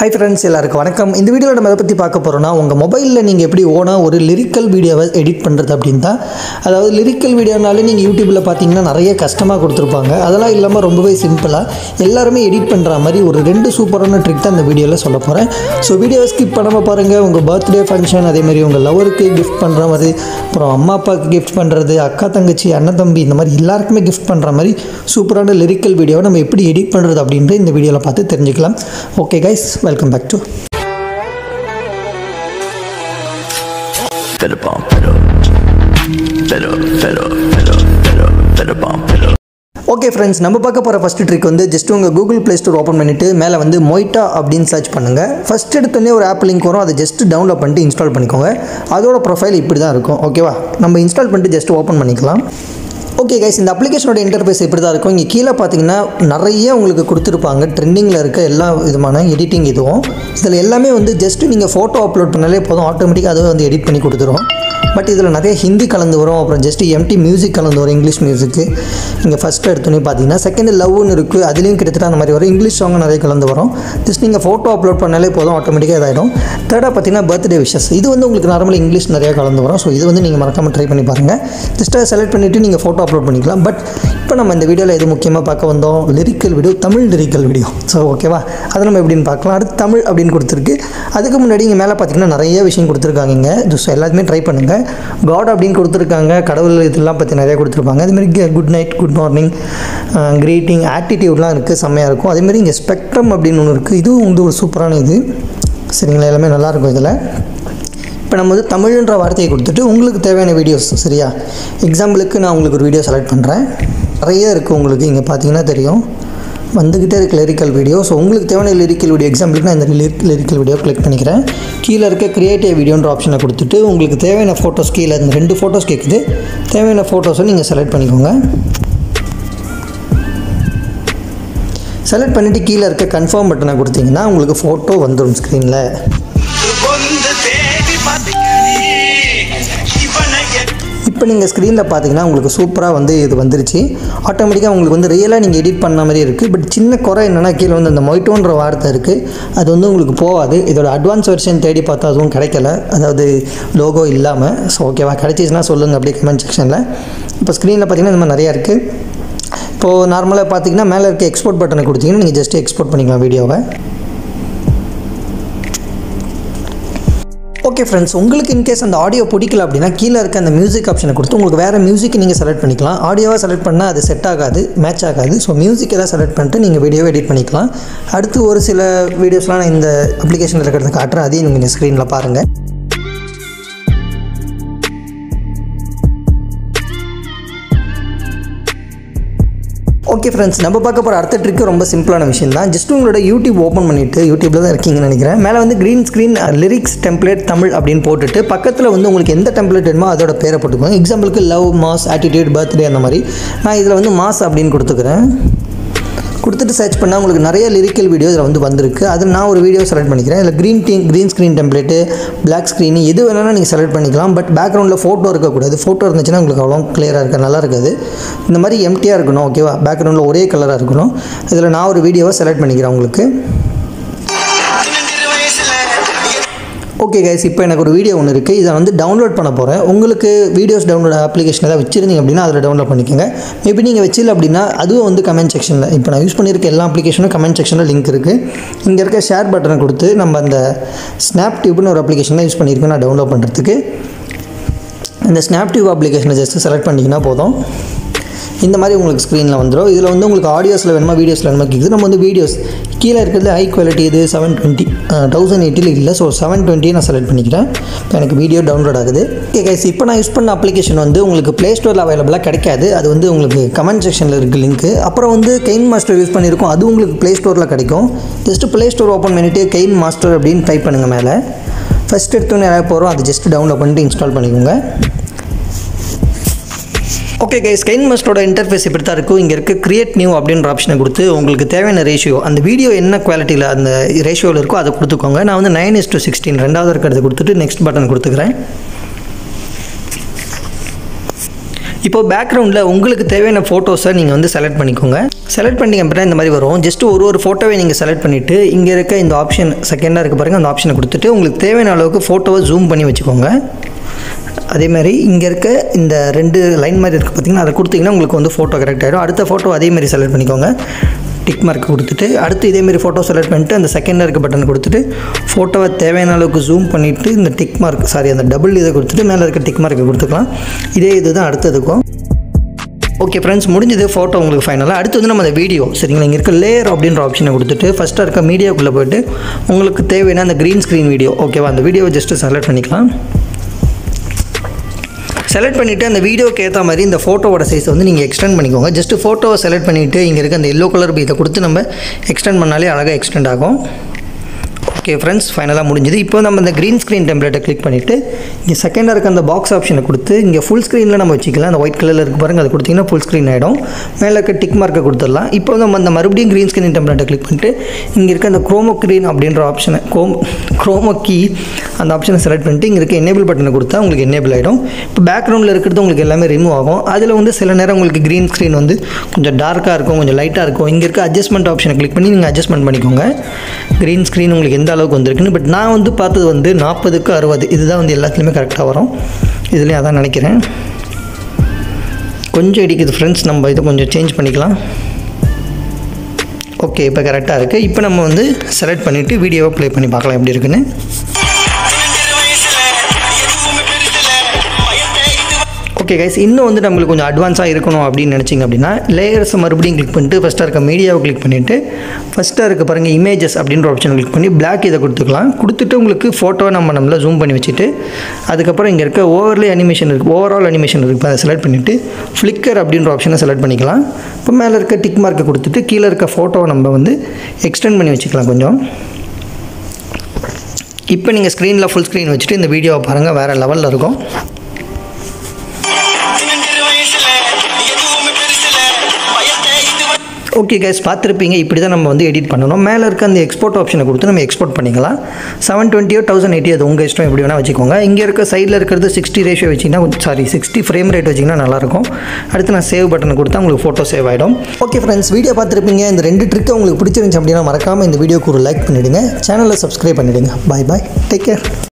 Hi friends எல்லாருக்கும் வணக்கம். இந்த வீடியோவில் நம்ம எதை பற்றி பார்க்க போகிறோம்னா உங்கள் மொபைலில் நீங்கள் எப்படி ஓனாக ஒரு லிரிக்கல் வீடியோவை எடிட் பண்ணுறது அப்படின்னு தான். அதாவது லிரிக்கல் வீடியோனாலே நீங்கள் யூடியூப்பில் பார்த்தீங்கன்னா நிறைய கஷ்டமாக கொடுத்துருப்பாங்க. அதெல்லாம் இல்லாமல் ரொம்பவே சிம்பிளாக எல்லாருமே எடிட் பண்ணுற மாதிரி ஒரு ரெண்டு சூப்பரான ட்ரிக் தான் இந்த வீடியோவில் சொல்ல போகிறேன் ஸோ வீடியோவை ஸ்கிப் பண்ணாமல் பாருங்கள் உங்கள் பர்த்டே ஃபங்க்ஷன் அதேமாதிரி உங்கள் லவருக்கு கிஃப்ட் பண்ணுற மாதிரி அப்புறம் அம்மா அப்பாவுக்கு கிஃப்ட் பண்ணுறது அக்கா தங்கச்சி அண்ணன் தம்பி இந்த மாதிரி எல்லாருக்குமே கிஃப்ட் பண்ணுற மாதிரி சூப்பரான லிரிக்கல் வீடியோவை நம்ம எப்படி எடிட் பண்ணுறது அப்படின்ட்டு இந்த வீடியோவில் பார்த்து தெரிஞ்சுக்கலாம். Okay guys welcome back to. Okay friends நம்ம பார்க்க போகிற ஃபஸ்ட்டு ட்ரிக் வந்து ஜஸ்ட் உங்கள் கூகுள் ப்ளே ஸ்டோர் ஓப்பன் பண்ணிவிட்டு மேலே வந்து மொய்ட்டா அப்படின்னு சர்ச் பண்ணுங்கள் ஃபஸ்ட் எடுத்தோடனே ஒரு ஆப் லிங்க் வரும் அதை ஜஸ்ட் டவுன்லோட் பண்ணிட்டு இன்ஸ்டால் பண்ணிக்கோங்க. அதோட ப்ரொஃபைல் இப்படி தான் இருக்கும் ஓகேவா நம்ம இன்ஸ்டால் பண்ணிட்டு ஜஸ்ட் ஓப்பன் பண்ணிக்கலாம். ஓகே கைஸ் இந்த அப்ளிகேஷனோட இன்டர்ஃபேஸ் இப்படி தான் இருக்கும். இங்கே கீழே பார்த்தீங்கன்னா நிறைய உங்களுக்கு கொடுத்துருப்பாங்க. ட்ரெண்டிங்கில் இருக்க எல்லா விதமான எடிட்டிங் இதுவும். இதில் எல்லாமே வந்து ஜஸ்ட்டு நீங்கள் ஃபோட்டோ அப்லோட் பண்ணாலே போதும். ஆட்டோமேட்டிக்காக அதுவே வந்து எடிட் பண்ணி கொடுத்துரும். பட் இதில் நிறைய ஹிந்தி கலந்து வரும். அப்புறம் ஜஸ்ட் எம்டி மியூசிக் கலந்து வரும் இங்கிலீஷ் மியூசிக்கு இங்கே ஃபஸ்ட்டு எடுத்தோன்னே பார்த்தீங்கன்னா செகண்ட் லவ்னு இருக்குது அதுலேயும் கிட்டத்தட்ட அந்த மாதிரி வரும். இங்கிலீஷ் சாங் நிறைய கலந்து வரும். ஜஸ்ட் நீங்கள் ஃபோட்டோ அப்லோட் பண்ணாலே போதும் ஆட்டோமேட்டிக்காக இதாகிடும் தேர்டாக பார்த்தீங்கன்னா பர்த்டே விஷஸ் இது வந்து உங்களுக்கு நார்மலாக இங்கிலீஷ் நிறையா கலந்து வரும். ஸோ இது வந்து நீங்கள் மறக்காமல் ட்ரை பண்ணி பாருங்கள் ஜஸ்ட்டாக செலக்ட் பண்ணிவிட்டு நீங்கள் ஃபோட்டோ அப்லோட் பண்ணிக்கலாம். பட் இப்போ நம்ம இந்த வீடியோவில் எது முக்கியமாக பார்க்க வந்தோம்? Lyrical video Tamil lyrical video so ஓகேவா அதை நம்ம எப்படின்னு பார்க்கலாம். அடுத்து தமிழ் அப்படின்னு கொடுத்துருக்கு. அதுக்கு முன்னாடி இங்கே மேலே பார்த்தீங்கன்னா நிறைய விஷயம் கொடுத்துருக்காங்க இங்கே. ஸோ எல்லாத்துமே ட்ரை பண்ணுங்கள் காட் அப்படின்னு கொடுத்துருக்காங்க. கடவுள் இதெல்லாம் பற்றி நிறைய கொடுத்துருப்பாங்க. அதுமாரி good night good morning greeting ஆட்டிடியூட்லாம் இருக்குது செம்மையாக இருக்கும். அதேமாரி இங்கே ஸ்பெக்ட்ரம் அப்படின்னு ஒன்று இருக்குது இதுவும் வந்து ஒரு சூப்பரான இது. சரிங்களா? எல்லாமே நல்லாயிருக்கும் இதில். இப்போ நம்ம வந்து தமிழ்ன்ற வார்த்தையை கொடுத்துட்டு உங்களுக்கு தேவையான வீடியோஸ் சரியா? எக்ஸாம்பிளுக்கு நான் உங்களுக்கு ஒரு வீடியோ செலக்ட் பண்ணுறேன் நிறைய இருக்குது உங்களுக்கு. இங்கே பார்த்தீங்கன்னா தெரியும். வந்துக்கிட்டே இருக்க லிரிக்கல் வீடியோ ஸோ உங்களுக்கு தேவையான லிரிக்கல் வீடியோ எக்ஸாம்பிளுக்கு நான் இந்த லிரிக்கல் வீடியோ கிளிக் பண்ணிக்கிறேன். கீழே இருக்க கிரியேட்டிவ் வீடியோன்ற ஆப்ஷனை கொடுத்துட்டு உங்களுக்கு தேவையான ஃபோட்டோஸ் கீழே இந்த ரெண்டு ஃபோட்டோஸ் கேட்குது தேவையான ஃபோட்டோஸை நீங்கள் செலக்ட் பண்ணிக்கோங்க. செலக்ட் பண்ணிவிட்டு கீழே இருக்க கன்ஃபார்ம் பட்டனை கொடுத்தீங்கன்னா உங்களுக்கு ஃபோட்டோ வந்துடும் ஸ்க்ரீனில் இப்போ நீங்கள் ஸ்க்ரீனில் பார்த்தீங்கன்னா உங்களுக்கு சூப்பராக வந்து இது வந்துருச்சு. ஆட்டோமேட்டிக்காக உங்களுக்கு வந்து ரியலாக நீங்கள் எடிட் பண்ண மாதிரி இருக்குது பட் சின்ன குறை என்னென்னா கீழே வந்து அந்த மொய்டோன்ற வார்த்தை இருக்குது அது வந்து உங்களுக்கு போகாது. இதோட அட்வான்ஸ் வெர்ஷன் தேடி பார்த்தா அதுவும் கிடைக்கல. அதாவது லோகோ இல்லாமல் ஸோ ஓகேவா கிடைச்சிச்சுன்னா சொல்லுங்கள் அப்படியே கமெண்ட் செக்ஷனில் இப்போ ஸ்க்ரீனில் பார்த்தீங்கன்னா இந்த மாதிரி நிறையா இருக்குது இப்போது நார்மலாக பார்த்தீங்கன்னா மேலே இருக்க எக்ஸ்போர்ட் பட்டனை கொடுத்தீங்கன்னா நீங்கள் ஜஸ்ட்டு எக்ஸ்போர்ட் பண்ணிக்கலாம் வீடியோவை ஓகே ஃப்ரெண்ட்ஸ் உங்களுக்கு இன்கேஸ் அந்த ஆடியோ பிடிக்கல அப்படின்னா கீழே இருக்க அந்த மியூசிக் ஆப்ஷனை கொடுத்து உங்களுக்கு வேறு மியூசிக் நீங்கள் செலக்ட் பண்ணிக்கலாம். ஆடியோவாக செலக்ட் பண்ணால் அது செட் ஆகாது மேட்ச் ஆகாது. ஸோ மியூசிக் எதாவது செலக்ட் பண்ணிட்டு நீங்கள் வீடியோவை எடிட் பண்ணிக்கலாம். அடுத்து ஒரு சில வீடியோஸ்லாம் நான் இந்த அப்ளிகேஷனில் இருக்கிறத காட்டுறேன். அதையும் நீங்கள் ஸ்க்ரீனில் பாருங்கள் ஓகே ஃப்ரெண்ட்ஸ் நம்ம பார்க்க போகிற அடுத்த ட்ரிக்கு ரொம்ப சிம்பிளான விஷயம் தான் ஜஸ்ட் உங்களோட யூடியூப் ஓப்பன் பண்ணிவிட்டு யூடியூப்பில் தான் இருக்கீங்கன்னு நினைக்கிறேன். மேலே வந்து green screen lyrics template Tamil அப்படின்னு போட்டுட்டு பக்கத்தில் வந்து உங்களுக்கு எந்த டெம்ப்ளேட் வேணுமோ அதோட பேரை போட்டுக்கோங்க. எக்ஸாம்பிளுக்கு லவ் மாஸ் ஆட்டிடியூட் பர்த்டே அந்த மாதிரி. நான் இதில் வந்து மாஸ் அப்படின்னு கொடுத்துக்கிறேன். கொடுத்துட்டு சர்ச் பண்ணால் உங்களுக்கு நிறைய லிரிக்கல் வீடியோ இதில் வந்து வந்திருக்கு. அதில் நான் ஒரு வீடியோ செலக்ட் பண்ணிக்கிறேன். இல்லை green tea green screen template black screen எது வேணாலும் நீங்கள் செலக்ட் பண்ணிக்கலாம். பட் பேக்ரவுண்டில் ஃபோட்டோ இருக்கக்கூடாது. ஃபோட்டோ இருந்துச்சுன்னா உங்களுக்கு அவ்வளோ கிளியராக இருக்க நல்லா இருக்காது. இந்த மாதிரி எம்டியாக இருக்கணும் ஓகேவா பேக்ரவுண்டில் ஒரே கலராக இருக்கணும். இதில் நான் ஒரு வீடியோவை செலக்ட் பண்ணிக்கிறேன் உங்களுக்கு. ஓகே கைஸ் இப்போ எனக்கு ஒரு வீடியோ ஒன்று இருக்குது இதை வந்து டவுன்லோட் பண்ண போகிறேன் உங்களுக்கு வீடியோஸ் டவுன்லோட் அப்ளிகேஷன் ஏதாவது வச்சிருந்தீங்க அப்படின்னா அதில் டவுன்லோட் பண்ணிக்கோங்க. மேபி நீங்கள் வச்சில்ல அப்படின்னா அதுவும் வந்து கமெண்ட் செக்ஷனில் இப்போ நான் யூஸ் பண்ணியிருக்க எல்லா அப்ளிகேஷனும் கமெண்ட் செக்ஷனில் லிங்க் இருக்குது இங்கே இருக்க ஷேர் பட்டனை கொடுத்து நம்ம அந்த ஸ்னாப் டியூப்னு ஒரு அப்ளிகேஷன் யூஸ் பண்ணியிருக்கோம் நான் டவுன்லோட் பண்ணுறதுக்கு இந்த ஸ்னாப் டியூப் அப்ளிகேஷனை ஜஸ்ட்டு செலக்ட் பண்ணிங்கன்னா போதும். இந்த மாதிரி உங்களுக்கு ஸ்க்ரீனில் வந்துடும் இதில் வந்து உங்களுக்கு ஆடியோஸில் வேணுமா வீடியோஸில் வேணுமா கேட்குது நம்ம வந்து வீடியோஸ் கீழே இருக்கிறது ஹை குவாலிட்டி இது செவன் டுவெண்ட்டி தௌசண்ட் எயிட்டில் இல்லை ஸோ செவன் டுவெண்ட்டி நான் செலக்ட் பண்ணிக்கிறேன். இப்போ எனக்கு வீடியோ டவுன்லோட் ஆகுது. ஓகே கைஸ் இப்போ நான் யூஸ் பண்ண அப்ளிகேஷன் வந்து உங்களுக்கு ப்ளே ஸ்டோரில் அவைலபிளாக கிடைக்காது. அது வந்து உங்களுக்கு கமெண்ட் செக்ஷனில் இருக்குது லிங்க்கு அப்புறம் வந்து கெயின் மாஸ்டர் யூஸ் பண்ணியிருக்கோம் அது உங்களுக்கு ப்ளே ஸ்டோரில் கிடைக்கும். ஜஸ்ட் ப்ளே ஸ்டோர் ஓப்பன் பண்ணிவிட்டு கெயின் மாஸ்டர் அப்படின்னு டைப் பண்ணுங்கள் மேலே. ஃபஸ்ட் எடுத்தோன்னே யாராவது போகிறோம் அதை ஜஸ்ட் டவுன்லோட் பண்ணிட்டு இன்ஸ்டால் பண்ணிக்கோங்க. ஓகே கைஸ் கைன் மஸ்டோட இன்டர்ஃபேஸ் இப்படி தான் இருக்கும். இங்கே இருக்க கிரியேட் நியூ அப்படின்ற ஆப்ஷனை கொடுத்து உங்களுக்கு தேவையான ரேஷியோ அந்த வீடியோ என்ன குவாலிட்டியில் அந்த ரேஷியோவில் இருக்கோ அதை கொடுத்துக்கோங்க. நான் வந்து நைன் இஸ் டு சிக்ஸ்டீன் ரெண்டாவது இருக்கிறது கொடுத்துட்டு நெக்ஸ்ட் பட்டன் கொடுத்துக்கிறேன். இப்போ பேக்ரவுண்டில் உங்களுக்கு தேவையான ஃபோட்டோஸை நீங்கள் வந்து செலக்ட் பண்ணிக்கோங்க. செலக்ட் பண்ணிங்க அப்படின்னா இந்த மாதிரி வரும். ஜஸ்ட் ஒரு ஒரு ஃபோட்டோவை நீங்கள் செலக்ட் பண்ணிவிட்டு இங்கே இருக்க இந்த ஆப்ஷன் செகண்டாக இருக்க பாருங்கள் அந்த ஆப்ஷனை கொடுத்துட்டு உங்களுக்கு தேவையான அளவுக்கு ஃபோட்டோவை ஜூம் பண்ணி வச்சுக்கோங்க. அதே மாதிரி இங்கே இருக்க இந்த ரெண்டு லைன் மாதிரி இருக்குது பார்த்தீங்கன்னா அதை கொடுத்தீங்கன்னா உங்களுக்கு வந்து ஃபோட்டோ கரெக்ட் ஆகிடும் அடுத்த ஃபோட்டோ அதே மாதிரி செலக்ட் பண்ணிக்கோங்க. டிக் மார்க் கொடுத்துட்டு அடுத்து இதேமாரி ஃபோட்டோ செலக்ட் பண்ணிட்டு அந்த செகண்ட் இருக்க பட்டன் கொடுத்துட்டு ஃபோட்டோவை தேவையான அளவுக்கு ஜூம் பண்ணிவிட்டு இந்த டிக் மார்க் சாரி அந்த டபுள் இதை கொடுத்துட்டு மேலே இருக்க டிக் மார்க்கை கொடுத்துக்கலாம். இதே இது தான் அடுத்ததுக்கும். ஓகே ஃப்ரெண்ட்ஸ் முடிஞ்சது ஃபோட்டோ உங்களுக்கு ஃபைனலாக அடுத்து வந்து நம்ம அந்த வீடியோ சரிங்களா? இங்கே இருக்க லேயர் அப்படின்ற ஆப்ஷனை கொடுத்துட்டு ஃபஸ்ட்டாக இருக்க மீடியாக்குள்ளே போயிட்டு உங்களுக்கு தேவையான அந்த க்ரீன் ஸ்க்ரீன் வீடியோ ஓகேவா அந்த வீடியோவை ஜஸ்ட்டு செலக்ட் பண்ணிக்கலாம். செலக்ட் பண்ணிவிட்டு அந்த வீடியோக்கு ஏற்ற மாதிரி இந்த ஃபோட்டோவோட சைஸ் வந்து நீங்கள் எக்ஸ்டெண்ட் பண்ணிக்கோங்க. ஜஸ்ட் ஃபோட்டோவை செலக்ட் பண்ணிவிட்டு இங்கே இருக்க அந்த எல்லோ கலர் இதை கொடுத்து நம்ம எக்ஸ்டெண்ட் பண்ணாலே அழகாக எக்ஸ்டெண்ட் ஆகும். ஓகே ஃப்ரெண்ட்ஸ் ஃபைனலாக முடிஞ்சது. இப்போ நம்ம இந்த க்ரீன் ஸ்க்ரீன் டெம்ப்ளேட்டை கிளிக் பண்ணிவிட்டு இங்கே செகண்டாக இருக்க அந்த பாக்ஸ் ஆப்ஷனை கொடுத்து இங்கே ஃபுல் ஸ்க்ரீனில் நம்ம வச்சுக்கலாம். அந்த ஒயிட் கலரில் இருக்க பாருங்கள் அது கொடுத்தீங்கன்னா ஃபுல் ஸ்க்ரீன் ஆகிடும் மேலே இருக்க டிக் மார்க்கை கொடுத்துடலாம். இப்போ நம்ம அந்த மறுபடியும் க்ரீன் ஸ்க்ரீன் டெம்ப்ளேட்டை கிளிக் பண்ணிட்டு இங்கே இருக்க அந்த குரோமோ க்ரீன் அப்படின்ற ஆப்ஷனை கோம் குரோமோ கீ அந்த ஆப்ஷனை செலக்ட் பண்ணிட்டு இங்கே இருக்க எனேபிள் பட்டனை கொடுத்தா உங்களுக்கு எனேபிள் ஆகிடும் இப்போ பேக்ரவுண்டில் இருக்கிறது உங்களுக்கு எல்லாமே ரிமூவ் ஆகும். அதில் வந்து சில நேரம் உங்களுக்கு க்ரீன் ஸ்க்ரீன் வந்து கொஞ்சம் டார்க்காக இருக்கும் கொஞ்சம் லைட்டாக இருக்கும். இங்கே இருக்க அட்ஜஸ்ட்மெண்ட் ஆப்ஷனை கிளிக் பண்ணி நீங்கள் அட்ஜஸ்ட்மெண்ட் பண்ணிக்கோங்க. க்ரீன் ஸ்க்ரீன் உங்களுக்கு எந்த அளவுக்கு வந்திருக்குன்னு பட் நான் வந்து பார்த்தது வந்து நாற்பதுக்கு அறுபது. இதுதான் வந்து எல்லாத்துலேயுமே கரெக்டாக வரும். இதுலேயும் அதான் நினைக்கிறேன். கொஞ்சம் இடிக்குது ஃப்ரெண்ட்ஸ் நம்ம இதை கொஞ்சம் சேஞ்ச் பண்ணிக்கலாம். ஓகே இப்போ கரெக்டாக இருக்குது இப்போ நம்ம வந்து செலக்ட் பண்ணிவிட்டு வீடியோவை ப்ளே பண்ணி பார்க்கலாம் எப்படி இருக்குன்னு. ஓகே கைஸ் இன்னும் வந்து நம்மளுக்கு கொஞ்சம் அட்வான்ஸாக இருக்கணும் அப்படின்னு நினச்சிங்க அப்படின்னா லேயர்ஸை மறுபடியும் கிளிக் பண்ணிட்டு ஃபஸ்ட்டாக இருக்க மீடியாவை கிளிக் பண்ணிவிட்டு ஃபஸ்ட்டாக இருக்க பாருங்கள் இமேஜஸ் அப்படின்ற ஆப்ஷனை கிளிக் பண்ணி பிளாக் இதை கொடுத்துக்கலாம். கொடுத்துட்டு உங்களுக்கு ஃபோட்டோவை நம்ம நம்மள ஜூம் பண்ணி வச்சுட்டு அதுக்கப்புறம் இங்கே இருக்க ஓவர்லே அனிமேஷன் இருக்குது ஓவரால் அனிமேஷன் இருக்குது அதை செலக்ட் பண்ணிவிட்டு ஃப்ளிக்கர் அப்படின்ற ஆப்ஷனை செலக்ட் பண்ணிக்கலாம். இப்போ மேலே இருக்க டிக் மார்க்கை கொடுத்துட்டு கீழே இருக்க ஃபோட்டோவை நம்ம வந்து எக்ஸ்டெண்ட் பண்ணி வச்சுக்கலாம் கொஞ்சம். இப்போ நீங்கள் ஸ்க்ரீனில் ஃபுல் ஸ்க்ரீன் வச்சுட்டு இந்த வீடியோவை பாருங்கள் வேறு லெவலில் இருக்கும். ஓகே கேஸ் பார்த்துருப்பீங்க. இப்படி தான் நம்ம வந்து எடிட் பண்ணணும். மேலே இருக்க அந்த எக்ஸ்போர்ட் ஆப்ஷனை கொடுத்து நம்ம எக்ஸ்போர்ட் பண்ணிக்கலாம். செவன் டுவெண்ட்டியோ தௌசண்ட் எயிட்டி அது உங்கள் இஷ்டம் எப்படி வேணால் வச்சுக்கோங்க. இங்கே இருக்க சைடில் இருக்கிறது சிக்ஸ்டி ரேஷியோ வச்சிங்கன்னா சாரி சிக்ஸ்டி ஃப்ரேம் ரேட் வச்சிங்கன்னா நல்லாயிருக்கும். அடுத்து நான் சேவ் பட்டன் கொடுத்தா உங்களுக்கு ஃபோட்டோ சேவ் ஆகிடும் ஓகே ஃப்ரெண்ட்ஸ் வீடியோ பார்த்துருப்பீங்க. இந்த ரெண்டு ட்ரிக்கை உங்களுக்கு பிடிச்சிருந்துச்சு அப்படின்னா மறக்காமல் இந்த வீடியோக்கு ஒரு லைக் பண்ணிவிடுங்க சேனலை சப்ஸ்கிரைப் பண்ணிவிடுங்க பாய் பாய் டேக் கேர்